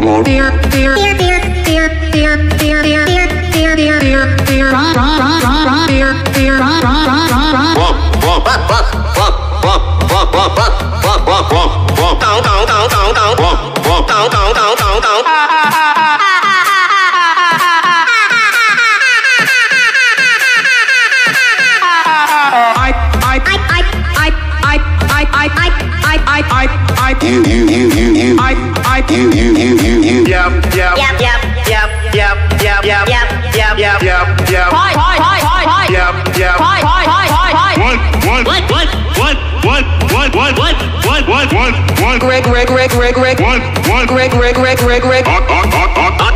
more. Fear, fear. what, what, what, what, what, what, Greg, Greg, Greg, Greg, Greg, what, what, Greg, Greg, Greg, Greg, Greg,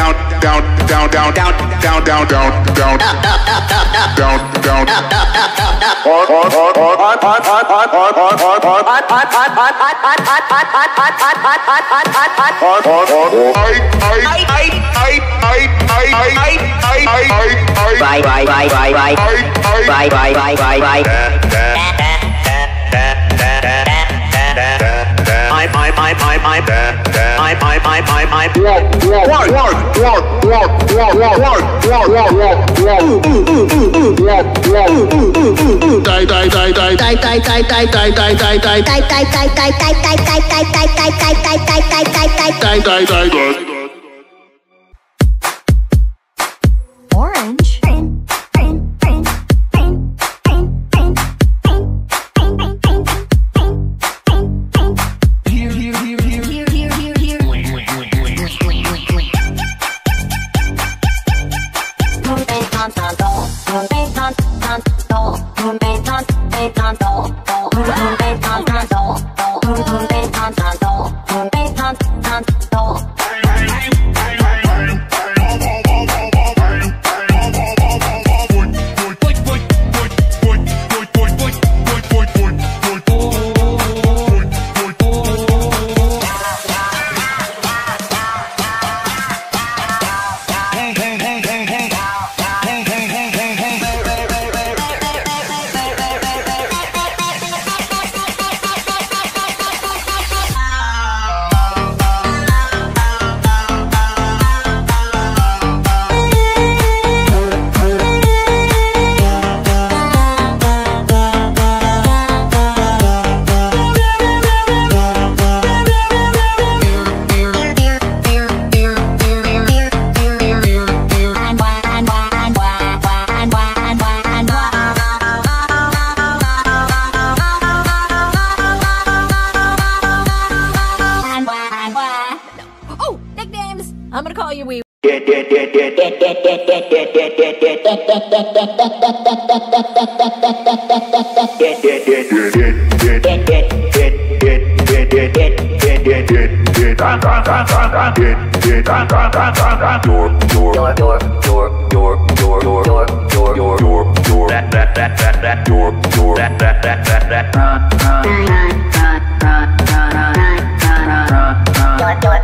down down down down down down down down down down down Bye bye bye bye bye bye bye bye bye bye bye I I I I I I I I work That that that that that door door that that that that that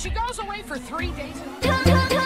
She goes away for three days.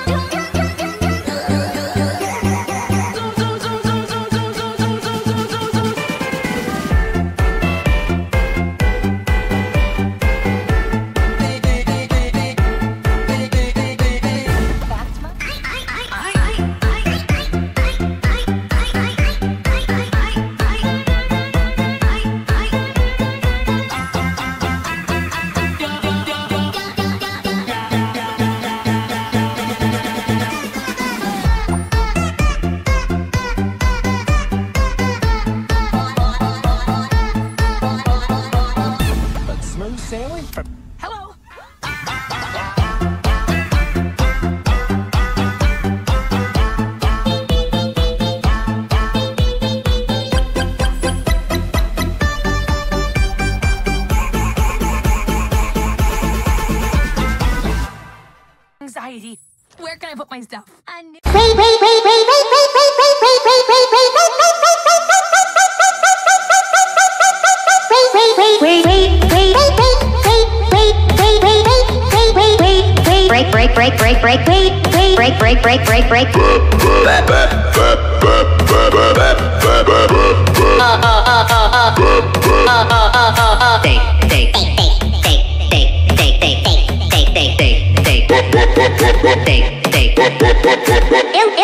Eu, eu